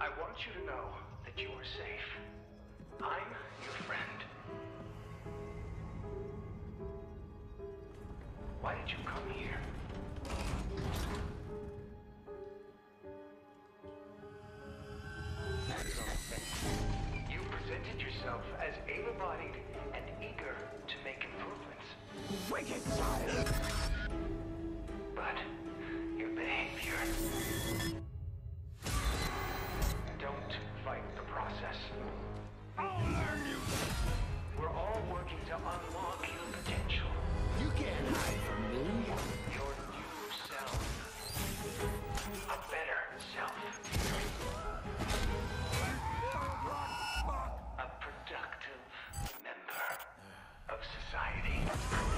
I want you to know that you are safe. I'm your friend. Why did you come here? You presented yourself as able-bodied and eager to make improvements. Wicked child! herself. A productive member of society.